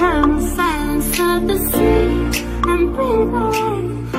Trying to silence up the sea and breathe away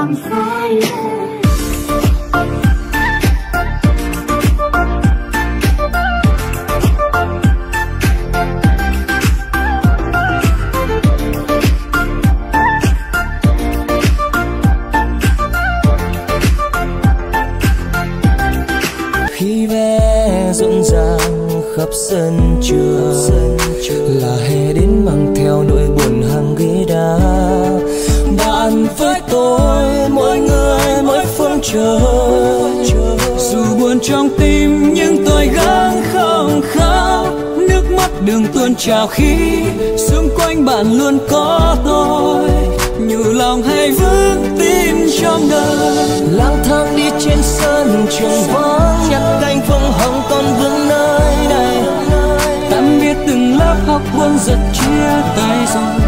I'm fine. Rộn ràng khắp sân trường. Là hè đến mang theo nỗi buồn hàng ghế đá. Bạn với tôi mỗi người mỗi phương trời. Dù buồn trong tim nhưng tôi gắng không khóc. Nước mắt đường tuôn trào khi xung quanh bạn luôn có tôi. Nhủ lòng hay vững tin trong đời. Lang thang đi trên sân trường vắng 啊，带走。